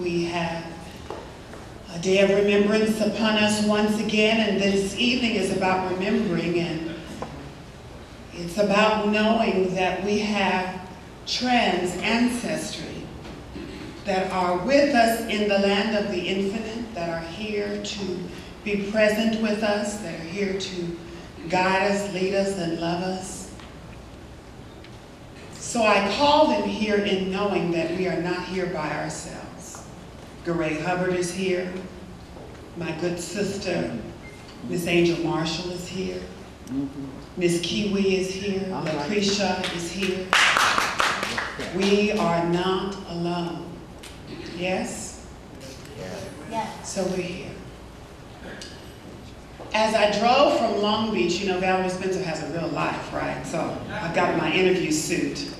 We have a day of remembrance upon us once again, and this evening is about remembering, and it's about knowing that we have trans ancestry that are with us in the land of the infinite, that are here to be present with us, that are here to guide us, lead us, and love us. So I call them here in knowing that we are not here by ourselves. Garay Hubbard is here. My good sister, Miss Angel Marshall is here. Miss Kiwi is here. All right. Lucretia is here. We are not alone. Yes? Yes. So we're here. As I drove from Long Beach, you know, Valerie Spencer has a real life, right? So I've got my interview suit.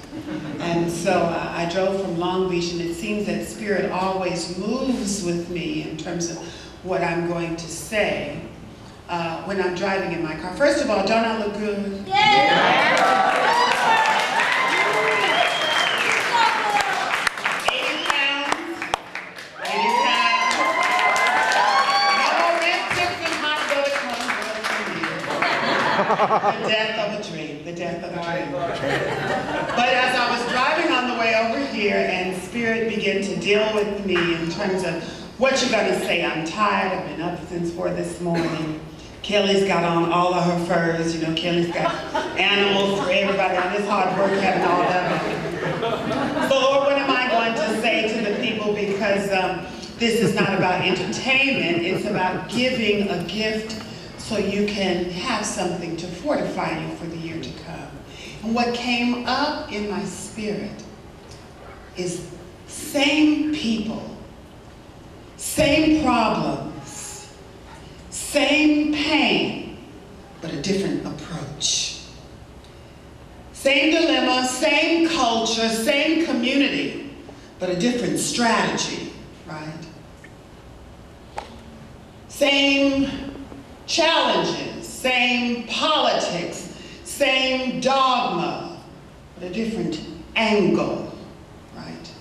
And so uh, I drove from Long Beach, and it seems that Spirit always moves with me in terms of what I'm going to say uh, when I'm driving in my car. First of all, don't I look good? Yes. The death of a dream, the death of a dream. But as I was driving on the way over here and Spirit began to deal with me in terms of what you're gonna say, I'm tired, I've been up since four this morning. Kelly's got on all of her furs, you know, Kelly's got animals for everybody on this hard work having all that. So Lord, what am I going to say to the people? Because um, this is not about entertainment, it's about giving a gift so you can have something to fortify you for the year to come. And what came up in my spirit is same people, same problems, same pain, but a different approach. Same dilemma, same culture, same community, but a different strategy, right? Same challenges, same politics, same dogma, but a different angle, right?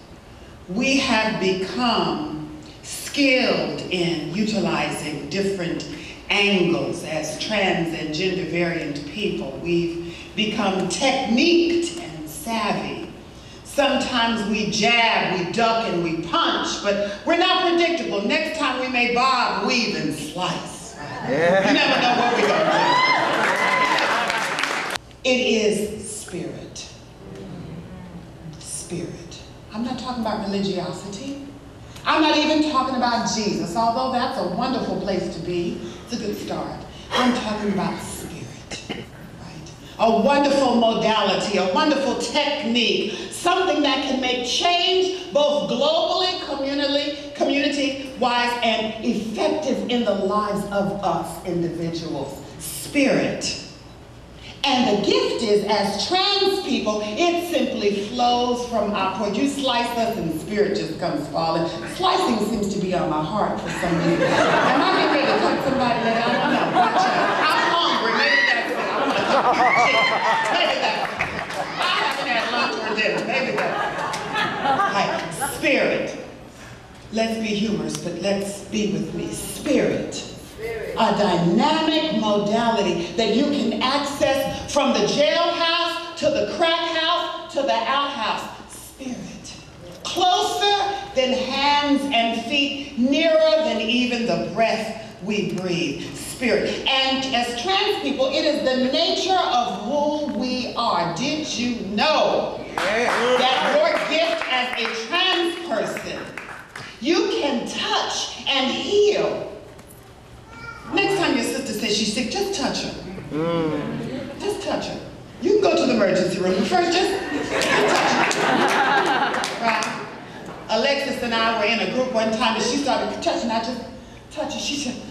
We have become skilled in utilizing different angles as trans and gender variant people. We've become techniqued and savvy. Sometimes we jab, we duck, and we punch, but we're not predictable. Next time we may bob, weave, and slice. You never know we're gonna do. It is spirit. Spirit. I'm not talking about religiosity. I'm not even talking about Jesus, although that's a wonderful place to be. It's a good start. I'm talking about spirit, right? A wonderful modality, a wonderful technique, something that can make change effective in the lives of us individuals. Spirit. And the gift is, as trans people, it simply flows from our point. You slice us and spirit just comes falling. Slicing seems to be on my heart for some reason. Am I getting ready to cut somebody that I don't know? I'm hungry. Maybe that's it. I want to cut your chicken. Maybe that's it. I haven't had lunch or dinner. Maybe that's it. Right. Spirit. Let's be humorous, but let's be with me. Spirit a dynamic modality that you can access from the jailhouse to the crack house to the outhouse. Spirit. Closer than hands and feet, nearer than even the breath we breathe. Spirit. And as trans people, it is the nature of who we are. Did you know that your gift as a trans person, you can touch and heal Next time your sister says she's sick, just touch her. Mm. Just touch her. You can go to the emergency room, but first just, just touch her. Right? Alexis and I were in a group one time and she started touching, I just touched her. She said,